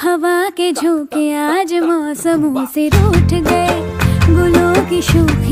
हवा के झोंके आज मौसमों से रूठ गए गुलों की शूख